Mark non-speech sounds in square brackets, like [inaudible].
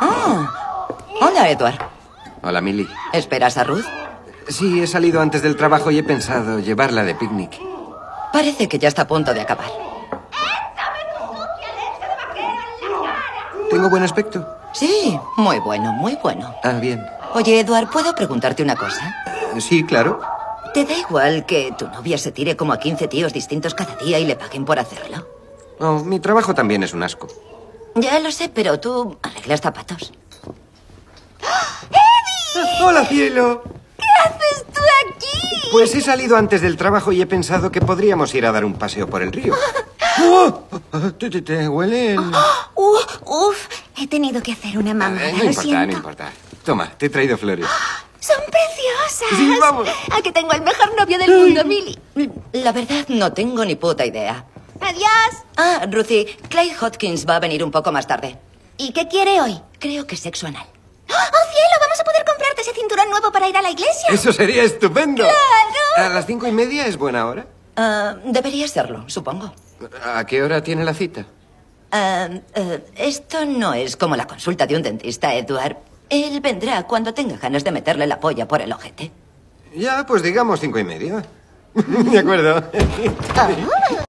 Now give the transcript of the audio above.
Ah, hola, Edward. Hola, Millie. ¿Esperas a Ruth? Sí, he salido antes del trabajo y he pensado llevarla de picnic. Parece que ya está a punto de acabar. ¿Tengo buen aspecto? Sí, muy bueno, muy bueno. Ah, bien. Oye, Edward, ¿puedo preguntarte una cosa? Sí, claro. ¿Te da igual que tu novia se tire como a 15 tíos distintos cada día y le paguen por hacerlo? Oh, mi trabajo también es un asco. Ya lo sé, pero tú arreglas zapatos. ¡Hola, cielo! ¿Qué haces tú aquí? Pues he salido antes del trabajo y he pensado que podríamos ir a dar un paseo por el río. [laughs] ¡Oh! ¿Te, te, te huelen? Uh, uf, he tenido que hacer una mamada, Eh, no lo importa, siento. no importa. Toma, te he traído flores. Son preciosas. Sí, vamos. A que tengo el mejor novio del mundo, Billy. La verdad, no tengo ni puta idea. Adiós. Ah, Ruthie, Clay Hodkins va a venir un poco más tarde. ¿Y qué quiere hoy? Creo que sexo anal. ¡Oh, cielo! Vamos a poder comprarte ese cinturón nuevo para ir a la iglesia. Eso sería estupendo. ¡Claro! ¿A las cinco y media es buena hora? Ah, debería serlo, supongo. ¿A qué hora tiene la cita? Ah, eh, esto no es como la consulta de un dentista, Edward. Él vendrá cuando tenga ganas de meterle la polla por el ojete. Ya, pues digamos cinco y media. [laughs] De acuerdo. Oh.